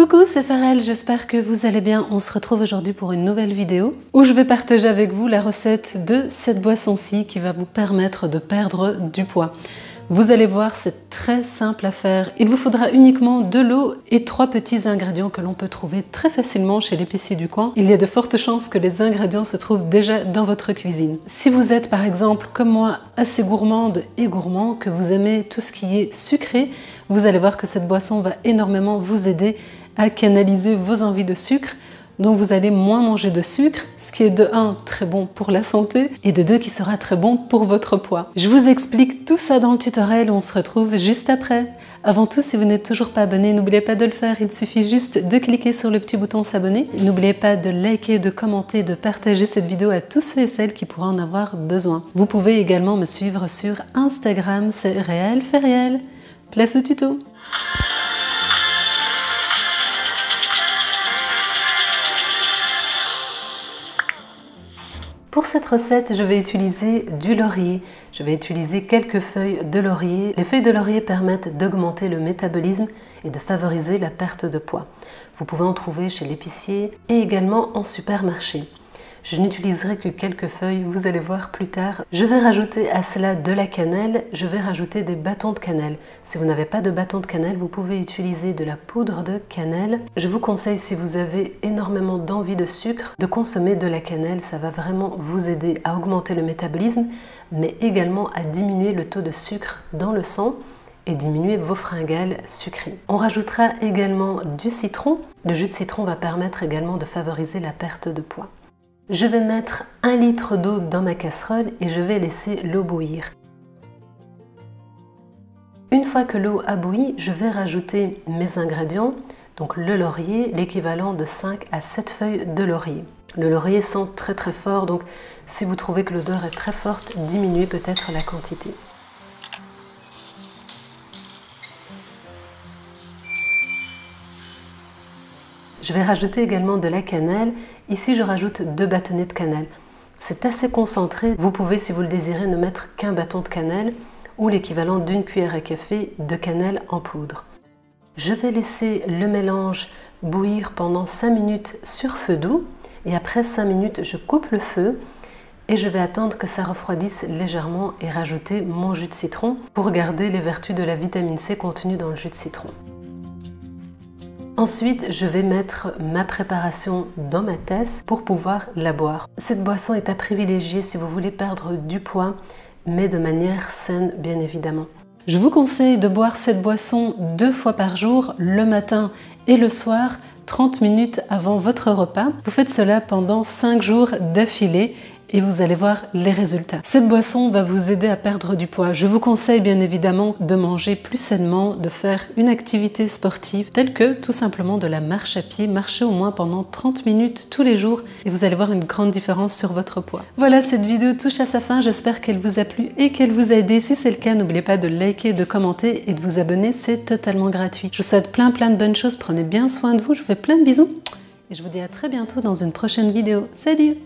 Coucou, c'est Farel, j'espère que vous allez bien. On se retrouve aujourd'hui pour une nouvelle vidéo où je vais partager avec vous la recette de cette boisson-ci qui va vous permettre de perdre du poids. Vous allez voir, c'est très simple à faire. Il vous faudra uniquement de l'eau et trois petits ingrédients que l'on peut trouver très facilement chez l'épicier du coin. Il y a de fortes chances que les ingrédients se trouvent déjà dans votre cuisine. Si vous êtes par exemple comme moi assez gourmande et gourmand, que vous aimez tout ce qui est sucré, vous allez voir que cette boisson va énormément vous aider à canaliser vos envies de sucre donc vous allez moins manger de sucre, ce qui est de 1 très bon pour la santé et de 2 qui sera très bon pour votre poids. Je vous explique tout ça dans le tutoriel, on se retrouve juste après. Avant tout, si vous n'êtes toujours pas abonné, n'oubliez pas de le faire, il suffit juste de cliquer sur le petit bouton s'abonner. N'oubliez pas de liker, de commenter, de partager cette vidéo à tous ceux et celles qui pourraient en avoir besoin. Vous pouvez également me suivre sur Instagram, c'est réel, fait réel. Place au tuto Pour cette recette, je vais utiliser du laurier. Je vais utiliser quelques feuilles de laurier. Les feuilles de laurier permettent d'augmenter le métabolisme et de favoriser la perte de poids. Vous pouvez en trouver chez l'épicier et également en supermarché. Je n'utiliserai que quelques feuilles, vous allez voir plus tard. Je vais rajouter à cela de la cannelle, je vais rajouter des bâtons de cannelle. Si vous n'avez pas de bâton de cannelle, vous pouvez utiliser de la poudre de cannelle. Je vous conseille, si vous avez énormément d'envie de sucre, de consommer de la cannelle. Ça va vraiment vous aider à augmenter le métabolisme, mais également à diminuer le taux de sucre dans le sang et diminuer vos fringales sucrées. On rajoutera également du citron. Le jus de citron va permettre également de favoriser la perte de poids. Je vais mettre un litre d'eau dans ma casserole et je vais laisser l'eau bouillir. Une fois que l'eau a bouilli, je vais rajouter mes ingrédients, donc le laurier, l'équivalent de 5 à 7 feuilles de laurier. Le laurier sent très très fort, donc si vous trouvez que l'odeur est très forte, diminuez peut-être la quantité. Je vais rajouter également de la cannelle. Ici, je rajoute deux bâtonnets de cannelle. C'est assez concentré. Vous pouvez, si vous le désirez, ne mettre qu'un bâton de cannelle ou l'équivalent d'une cuillère à café de cannelle en poudre. Je vais laisser le mélange bouillir pendant 5 minutes sur feu doux et après 5 minutes, je coupe le feu et je vais attendre que ça refroidisse légèrement et rajouter mon jus de citron pour garder les vertus de la vitamine C contenue dans le jus de citron. Ensuite, je vais mettre ma préparation dans ma tasse pour pouvoir la boire. Cette boisson est à privilégier si vous voulez perdre du poids, mais de manière saine bien évidemment. Je vous conseille de boire cette boisson deux fois par jour, le matin et le soir, 30 minutes avant votre repas. Vous faites cela pendant 5 jours d'affilée et vous allez voir les résultats. Cette boisson va vous aider à perdre du poids. Je vous conseille bien évidemment de manger plus sainement, de faire une activité sportive telle que tout simplement de la marche à pied, marcher au moins pendant 30 minutes tous les jours et vous allez voir une grande différence sur votre poids. Voilà, cette vidéo touche à sa fin. J'espère qu'elle vous a plu et qu'elle vous a aidé. Si c'est le cas, n'oubliez pas de liker, de commenter et de vous abonner. C'est totalement gratuit. Je vous souhaite plein plein de bonnes choses. Prenez bien soin de vous. Je vous fais plein de bisous et je vous dis à très bientôt dans une prochaine vidéo. Salut